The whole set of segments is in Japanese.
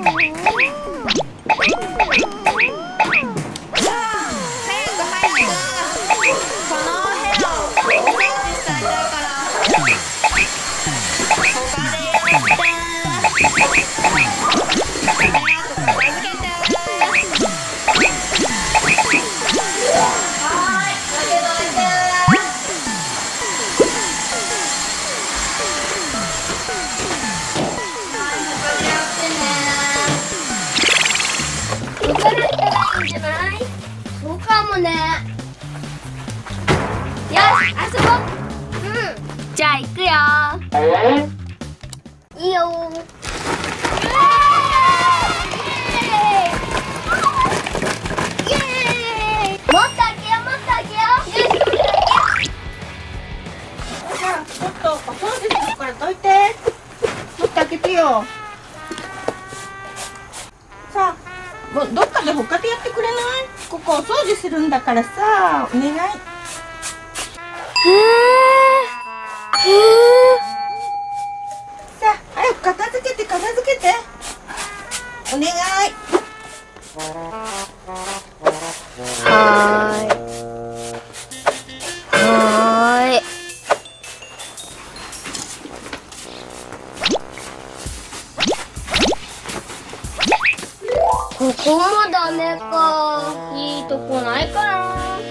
行ょっとお掃除するからどいてもっと開けてよさあもう。どっかで他でやってくれない？ここお掃除するんだからさお願い。さあ早く片付けて片付けて。お願い。はーい。はーい。ここもダメか。いいとこないかなね。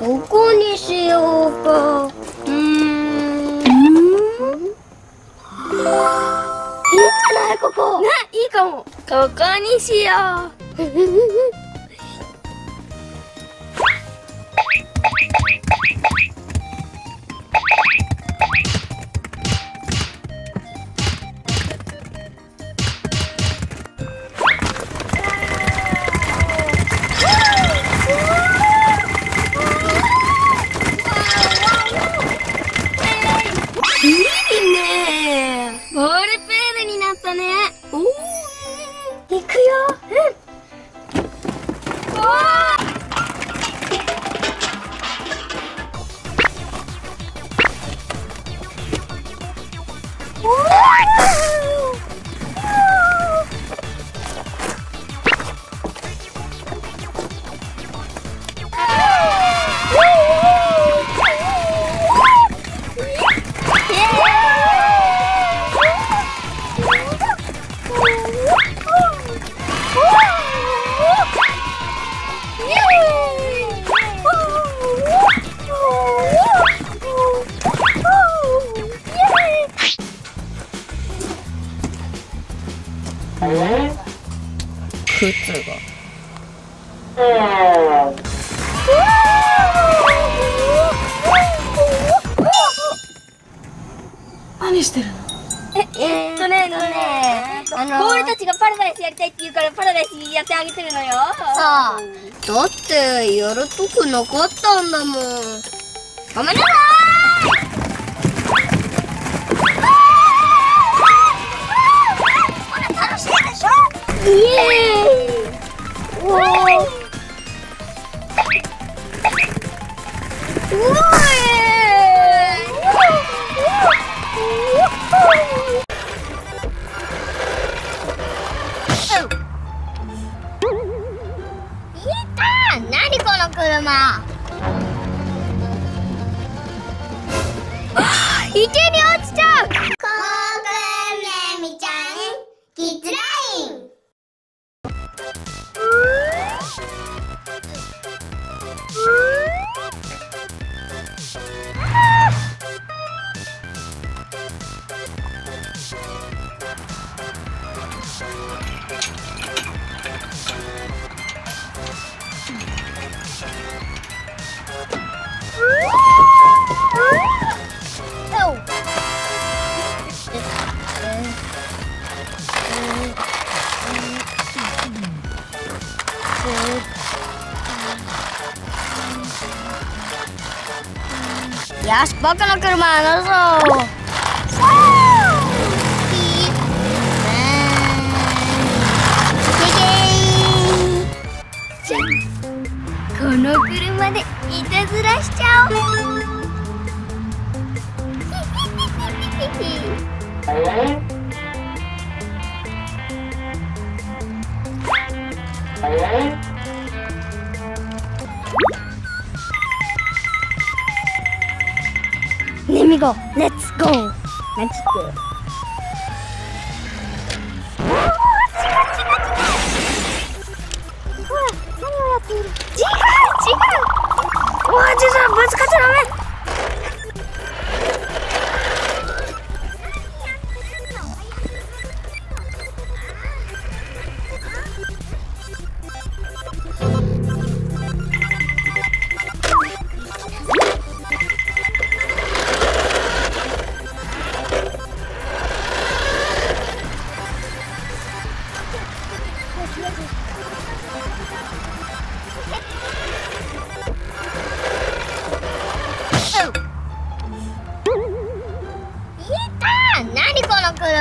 どこにしようか。ここねいいかも。ここにしよう What? たちがパラダイスやりたいって言うからパラダイスやってあげてるのよ。さあだってやるとこなかったんだもん。ごめんなさい何この車？池に落ちちゃう。コークめみちゃんキッズラインよし僕の車乗るぞ。この車でいたずらしちゃおう。っ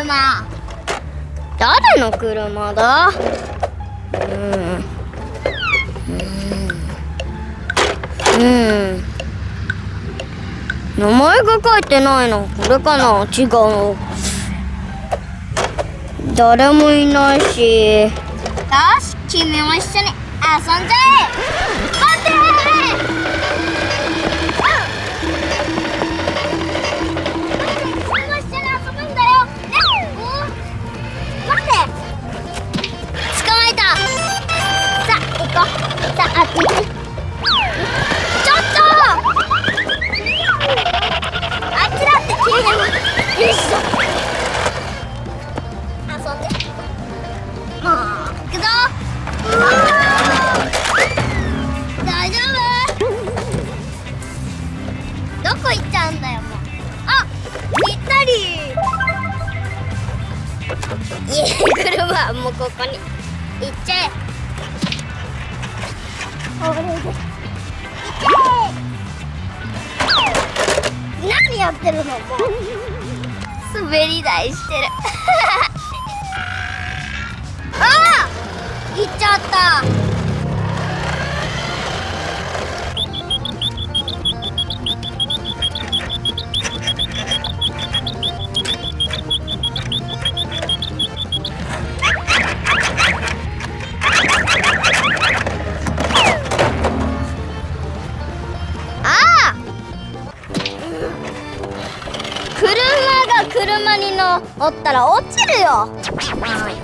車。誰の車だ？うん。うん。うん。名前が書いてないの。これかな？違う。誰もいないし。よし君も一緒に遊んじゃえっちゃえ。俺で行っちゃえ。何やってるの？もう。滑り台してる。あ行っちゃった。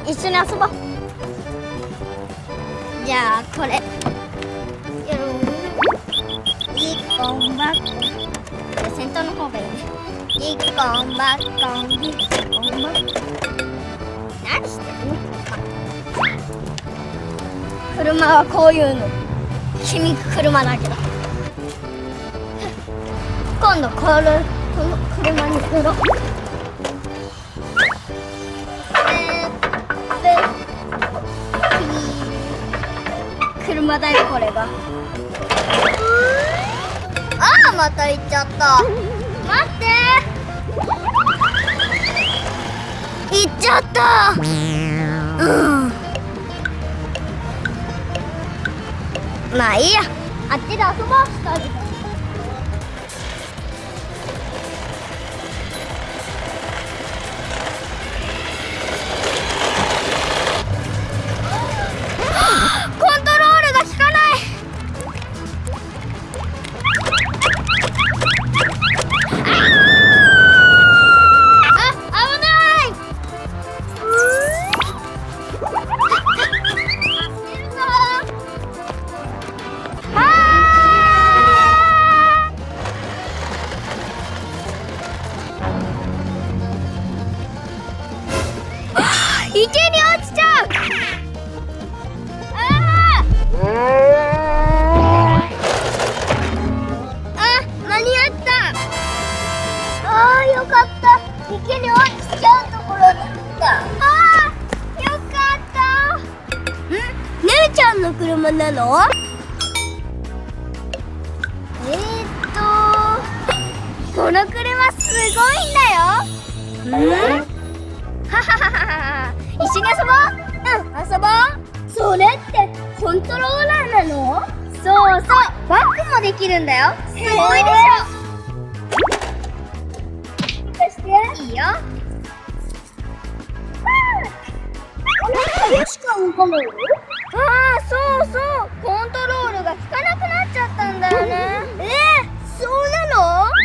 一緒に遊ぼう。じゃあこれ。一本ばっ先頭の方がいいね一本ばっこ一本ばっ何してるの車はこういうの。君車だけど。今度これこの車に乗ろう。車だよこれが。ああまた行っちゃった。待って。行っちゃった。うん。まあいいや。あっちで遊ぼう二人池に落ちちゃう。あー。あ、間に合った。ああよかった。池に落ちちゃうところだった。あーよかった。ん？姉ちゃんの車なの？えー、っとこの車すごいんだよ。うん？ははははは一緒に遊ぼう。うん遊ぼう。それってコントローラーなの？そうそう。バックもできるんだよ。すごいでしょそして。いいよ。ああそうそう。コントロールが効かなくなっちゃったんだよね。えー、そうなの？